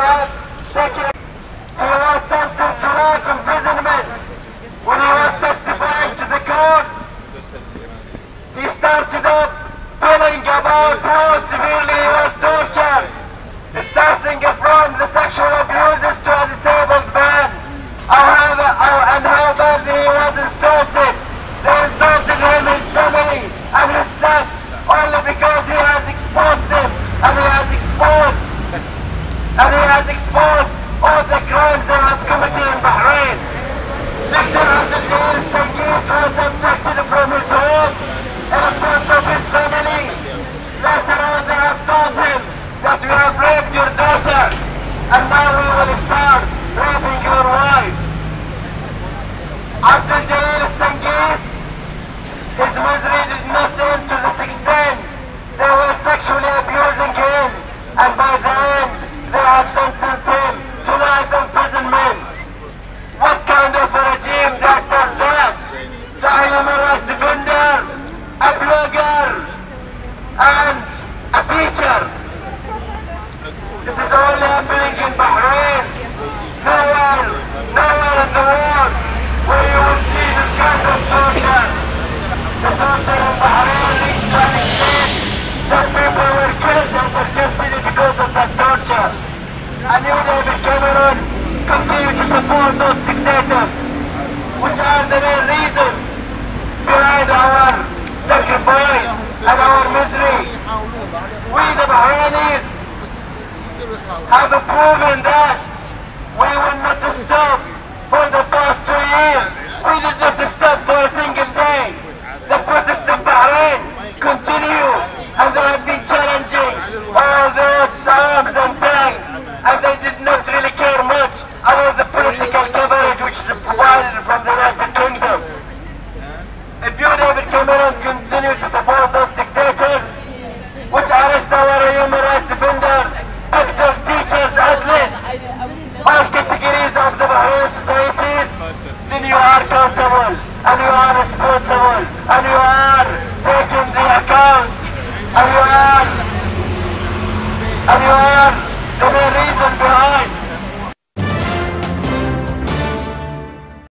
he was sentenced to life imprisonment. When he was testifying to the court, he started off telling about how severely he was tortured, starting from the sexual abuses to a disabled man, and how badly he was has exposed all the crimes they have committed in Bahrain. Victor has Al Sayyid was abducted from his home in front of his family. Later on they have told him that we have raped your daughter. because of that torture. And you, David Cameron continue to support those dictators, which are the main reason behind our sacrifice and our misery. We the Bahrainis have proven that we will not stop Anywhere, any reason.